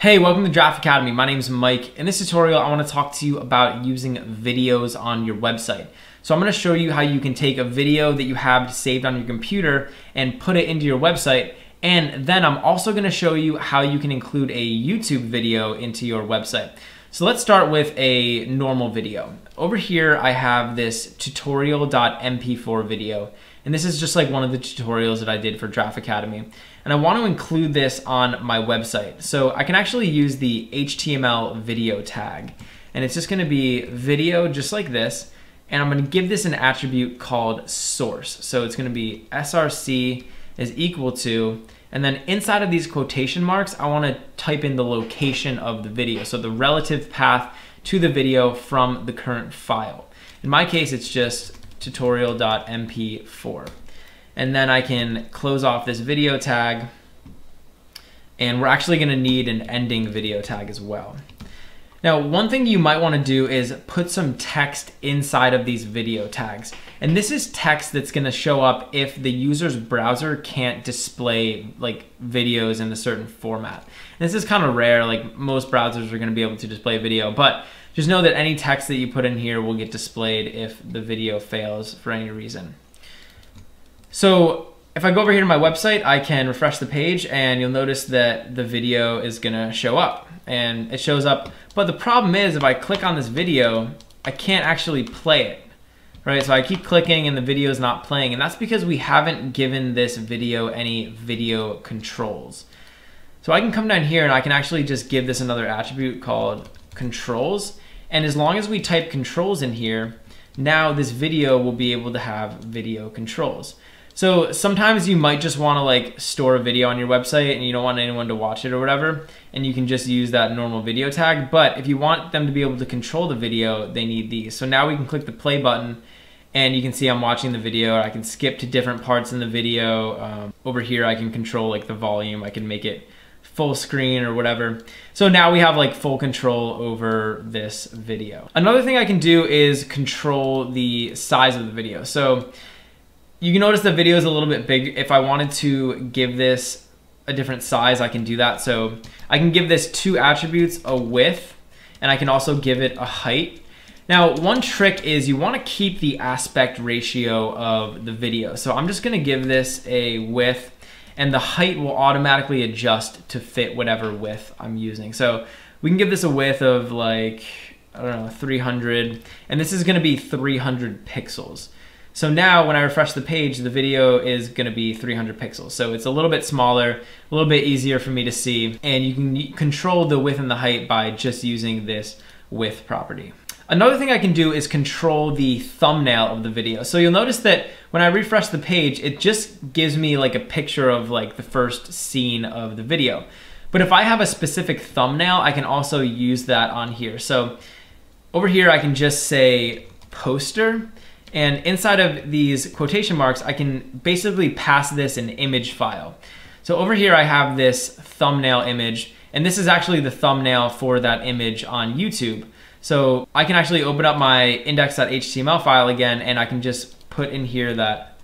Hey, welcome to Giraffe Academy. My name is Mike. In this tutorial, I wanna to talk to you about using videos on your website. So I'm gonna show you how you can take a video that you have saved on your computer and put it into your website. And then I'm also gonna show you how you can include a YouTube video into your website. So let's start with a normal video. Over here, I have this tutorial.mp4 video. And this is just like one of the tutorials that I did for Giraffe Academy. And I want to include this on my website. So I can actually use the HTML video tag. And it's just gonna be video just like this. And I'm gonna give this an attribute called source. So it's gonna be src is equal to, and then inside of these quotation marks, I wanna type in the location of the video. So the relative path to the video from the current file. In my case, it's just tutorial.mp4. And then I can close off this video tag and we're actually gonna need an ending video tag as well. Now, one thing you might wanna do is put some text inside of these video tags. And this is text that's gonna show up if the user's browser can't display like videos in a certain format. And this is kind of rare, like most browsers are gonna be able to display video, but just know that any text that you put in here will get displayed if the video fails for any reason. So if I go over here to my website, I can refresh the page and you'll notice that the video is gonna show up and it shows up. But the problem is if I click on this video, I can't actually play it, right? So I keep clicking and the video is not playing and that's because we haven't given this video any video controls. So I can come down here and I can actually just give this another attribute called controls. And as long as we type controls in here, now this video will be able to have video controls. So sometimes you might just want to like store a video on your website and you don't want anyone to watch it or whatever, and you can just use that normal video tag. But if you want them to be able to control the video, they need these. So now we can click the play button and you can see I'm watching the video. I can skip to different parts in the video. Um, over here, I can control like the volume. I can make it full screen or whatever. So now we have like full control over this video. Another thing I can do is control the size of the video. So you can notice the video is a little bit big. If I wanted to give this a different size, I can do that. So I can give this two attributes, a width, and I can also give it a height. Now, one trick is you wanna keep the aspect ratio of the video. So I'm just gonna give this a width and the height will automatically adjust to fit whatever width I'm using. So we can give this a width of like, I don't know, 300, and this is gonna be 300 pixels. So now when I refresh the page, the video is gonna be 300 pixels. So it's a little bit smaller, a little bit easier for me to see, and you can control the width and the height by just using this width property. Another thing I can do is control the thumbnail of the video. So you'll notice that when I refresh the page, it just gives me like a picture of like the first scene of the video. But if I have a specific thumbnail, I can also use that on here. So over here, I can just say poster. And inside of these quotation marks, I can basically pass this an image file. So over here, I have this thumbnail image, and this is actually the thumbnail for that image on YouTube. So I can actually open up my index.html file again and I can just put in here that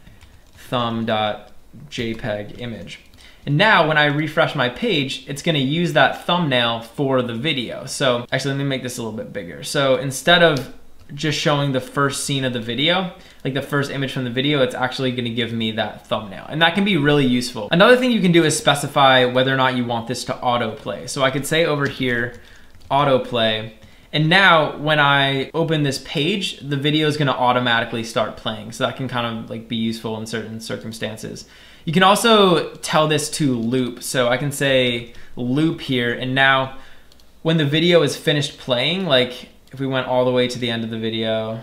thumb.jpg image. And now when I refresh my page, it's gonna use that thumbnail for the video. So actually let me make this a little bit bigger. So instead of just showing the first scene of the video, like the first image from the video, it's actually gonna give me that thumbnail. And that can be really useful. Another thing you can do is specify whether or not you want this to autoplay. So I could say over here, autoplay, and now when I open this page, the video is gonna automatically start playing. So that can kind of like be useful in certain circumstances. You can also tell this to loop. So I can say loop here and now when the video is finished playing, like if we went all the way to the end of the video,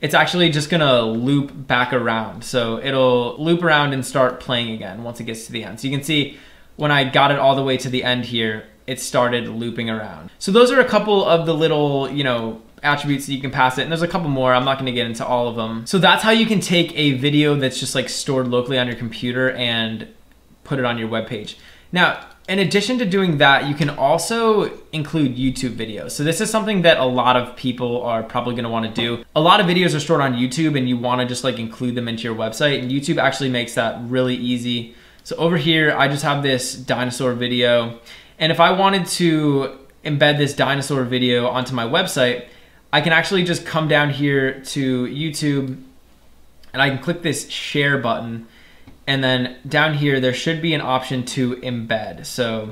it's actually just gonna loop back around. So it'll loop around and start playing again once it gets to the end. So you can see when I got it all the way to the end here, it started looping around. So those are a couple of the little, you know, attributes that you can pass it. And there's a couple more, I'm not gonna get into all of them. So that's how you can take a video that's just like stored locally on your computer and put it on your web page. Now, in addition to doing that, you can also include YouTube videos. So this is something that a lot of people are probably gonna wanna do. A lot of videos are stored on YouTube and you wanna just like include them into your website and YouTube actually makes that really easy. So over here, I just have this dinosaur video And if I wanted to embed this dinosaur video onto my website, I can actually just come down here to YouTube and I can click this share button. And then down here, there should be an option to embed. So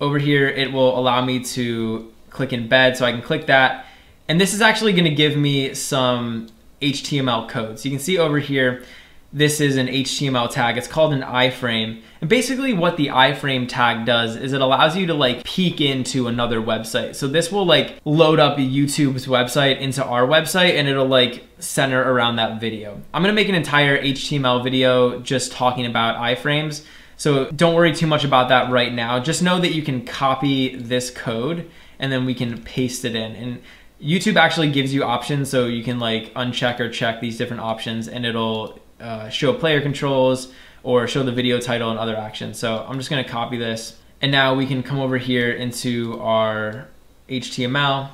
over here, it will allow me to click embed. So I can click that. And this is actually gonna give me some HTML code. So you can see over here, this is an HTML tag. It's called an iframe. And basically what the iframe tag does is it allows you to like peek into another website. So this will like load up YouTube's website into our website and it'll like center around that video. I'm gonna make an entire HTML video just talking about iframes. So don't worry too much about that right now. Just know that you can copy this code and then we can paste it in. And YouTube actually gives you options so you can like uncheck or check these different options and it'll uh, show player controls or show the video title and other actions. So I'm just gonna copy this. And now we can come over here into our HTML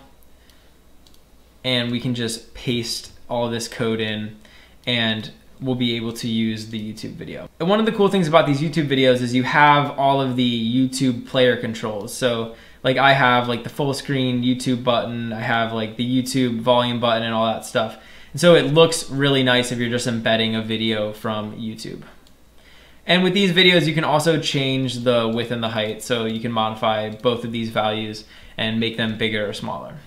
and we can just paste all this code in and we'll be able to use the YouTube video. And one of the cool things about these YouTube videos is you have all of the YouTube player controls. So like I have like the full screen YouTube button, I have like the YouTube volume button and all that stuff. And so it looks really nice if you're just embedding a video from YouTube. And with these videos, you can also change the width and the height. So you can modify both of these values and make them bigger or smaller.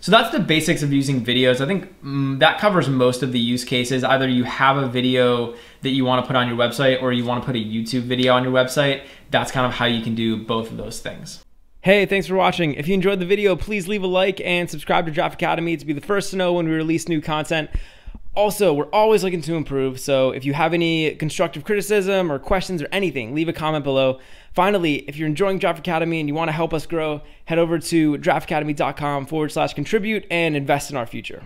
So that's the basics of using videos. I think mm, that covers most of the use cases. Either you have a video that you want to put on your website or you want to put a YouTube video on your website. That's kind of how you can do both of those things. Hey, thanks for watching. If you enjoyed the video, please leave a like and subscribe to Giraffe Academy to be the first to know when we release new content. Also, we're always looking to improve, so if you have any constructive criticism or questions or anything, leave a comment below. Finally, if you're enjoying Giraffe Academy and you want to help us grow, head over to giraffeacademy.com forward slash contribute and invest in our future.